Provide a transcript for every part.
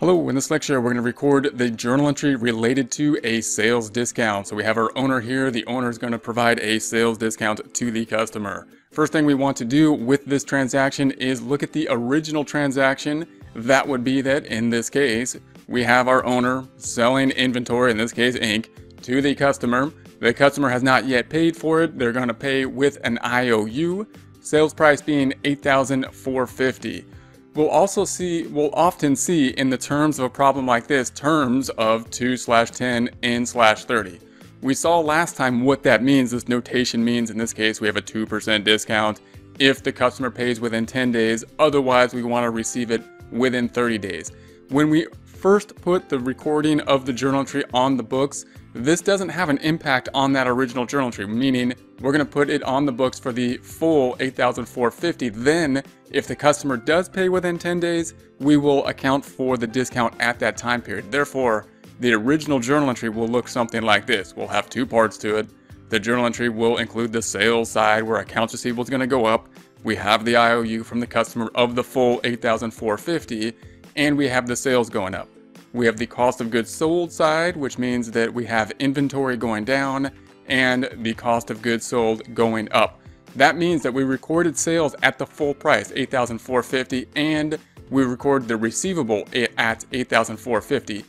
Hello, in this lecture we're going to record the journal entry related to a sales discount. So we have our owner here, the owner is going to provide a sales discount to the customer. First thing we want to do with this transaction is look at the original transaction. That would be that in this case, we have our owner selling inventory, in this case ink, to the customer. The customer has not yet paid for it. They're going to pay with an IOU, sales price being 8450 We'll also see, we'll often see in the terms of a problem like this, terms of 2 slash 10 in slash 30. We saw last time what that means. This notation means in this case we have a 2% discount if the customer pays within 10 days. Otherwise, we want to receive it within 30 days. When we first put the recording of the journal entry on the books, this doesn't have an impact on that original journal entry, meaning we're going to put it on the books for the full 8450 Then, if the customer does pay within 10 days, we will account for the discount at that time period. Therefore, the original journal entry will look something like this. We'll have two parts to it. The journal entry will include the sales side where accounts receivable is going to go up. We have the IOU from the customer of the full 8450 and we have the sales going up. We have the cost of goods sold side, which means that we have inventory going down and the cost of goods sold going up. That means that we recorded sales at the full price, 8450 and we record the receivable at 8450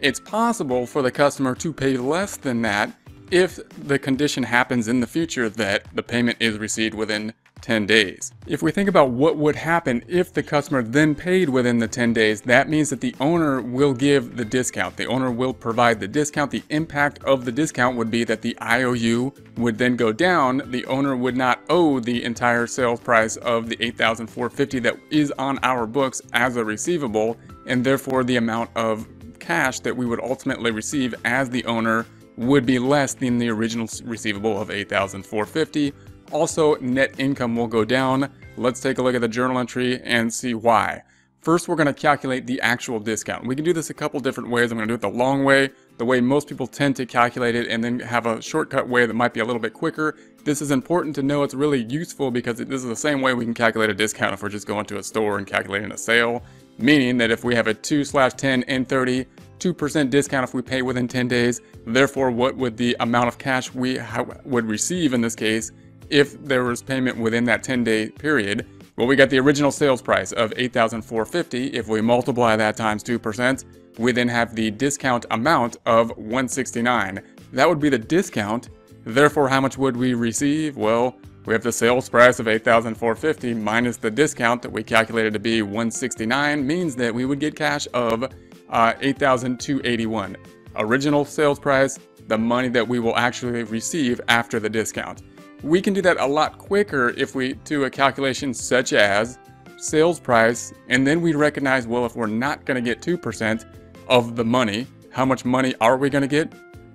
It's possible for the customer to pay less than that if the condition happens in the future that the payment is received within 10 days. If we think about what would happen if the customer then paid within the 10 days, that means that the owner will give the discount. The owner will provide the discount. The impact of the discount would be that the IOU would then go down. The owner would not owe the entire sales price of the 8450 that is on our books as a receivable, and therefore the amount of cash that we would ultimately receive as the owner would be less than the original receivable of 8450 also, net income will go down. Let's take a look at the journal entry and see why. First, we're going to calculate the actual discount. We can do this a couple different ways. I'm going to do it the long way, the way most people tend to calculate it, and then have a shortcut way that might be a little bit quicker. This is important to know. It's really useful because this is the same way we can calculate a discount if we're just going to a store and calculating a sale. Meaning that if we have a 2 slash 10 and 30, 2% discount if we pay within 10 days, therefore what would the amount of cash we would receive in this case if there was payment within that 10 day period. Well, we got the original sales price of 8,450. If we multiply that times 2%, we then have the discount amount of 169. That would be the discount. Therefore, how much would we receive? Well, we have the sales price of 8,450 minus the discount that we calculated to be 169 means that we would get cash of uh, 8,281. Original sales price, the money that we will actually receive after the discount. We can do that a lot quicker if we do a calculation such as sales price, and then we recognize, well, if we're not going to get 2% of the money, how much money are we going to get?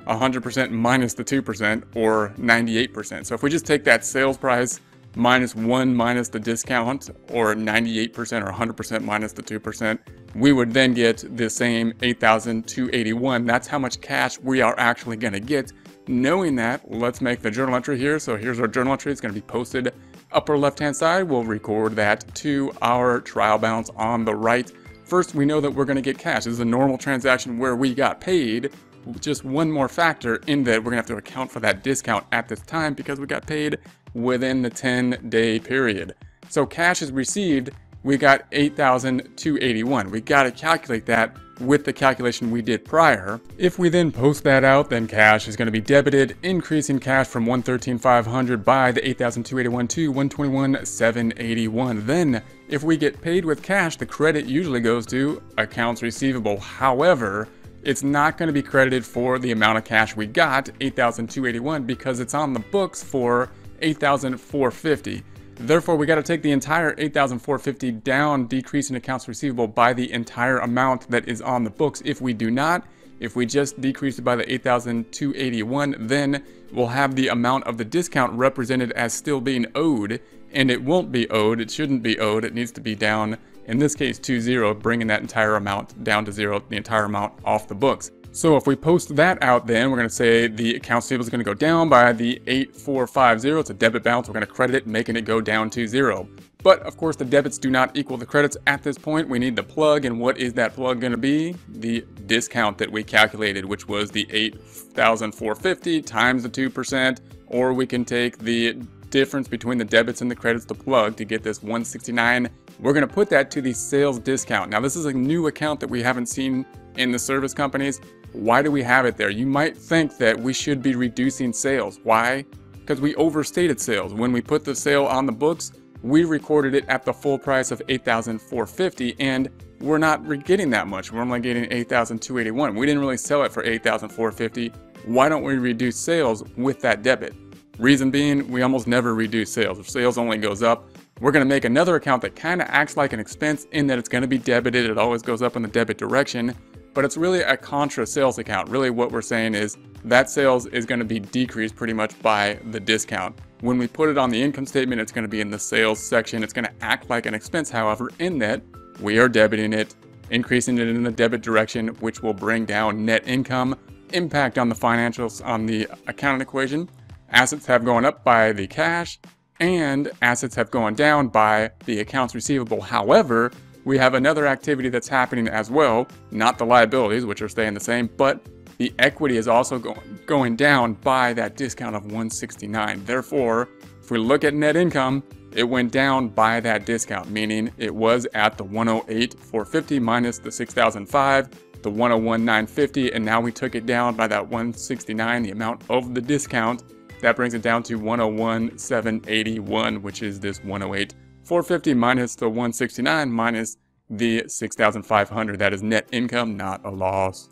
100% minus the 2% or 98%. So if we just take that sales price minus 1 minus the discount or 98% or 100% minus the 2%, we would then get the same 8,281. That's how much cash we are actually going to get Knowing that, let's make the journal entry here. So here's our journal entry. It's going to be posted upper left-hand side. We'll record that to our trial balance on the right. First, we know that we're going to get cash. This is a normal transaction where we got paid. Just one more factor in that we're to have to account for that discount at this time because we got paid within the 10-day period. So cash is received we got 8,281. We got to calculate that with the calculation we did prior. If we then post that out, then cash is to be debited, increasing cash from 113,500 by the 8,281 to 121,781. Then, if we get paid with cash, the credit usually goes to accounts receivable. However, it's not going to be credited for the amount of cash we got, 8,281, because it's on the books for 8,450. Therefore, we got to take the entire 8,450 down, decreasing accounts receivable by the entire amount that is on the books. If we do not, if we just decrease it by the 8,281, then we'll have the amount of the discount represented as still being owed, and it won't be owed, it shouldn't be owed, it needs to be down, in this case to zero, bringing that entire amount down to zero, the entire amount off the books. So if we post that out then, we're going to say the accounts table is going to go down by the 8450. It's a debit balance. We're going to credit it, making it go down to zero. But of course the debits do not equal the credits at this point. We need the plug and what is that plug going to be? The discount that we calculated which was the 8,450 times the 2% or we can take the difference between the debits and the credits to plug to get this 169. We're going to put that to the sales discount. Now this is a new account that we haven't seen in the service companies. Why do we have it there? You might think that we should be reducing sales. Why? Because we overstated sales. When we put the sale on the books, we recorded it at the full price of 8,450 and we're not getting that much. We're only getting 8,281. We didn't really sell it for 8,450. Why don't we reduce sales with that debit? Reason being, we almost never reduce sales. If sales only goes up, we're going to make another account that kind of acts like an expense in that it's going to be debited. It always goes up in the debit direction, but it's really a contra sales account. Really what we're saying is that sales is going to be decreased pretty much by the discount. When we put it on the income statement, it's going to be in the sales section. It's going to act like an expense, however, in that we are debiting it, increasing it in the debit direction, which will bring down net income, impact on the financials on the accounting equation. Assets have gone up by the cash, and assets have gone down by the accounts receivable. However, we have another activity that's happening as well, not the liabilities, which are staying the same, but the equity is also going, going down by that discount of 169. Therefore, if we look at net income, it went down by that discount, meaning it was at the 108,450 minus the 6,005, the 101,950, and now we took it down by that 169, the amount of the discount. That brings it down to 101,781, which is this 108,450 minus the 169 minus the 6,500. That is net income, not a loss.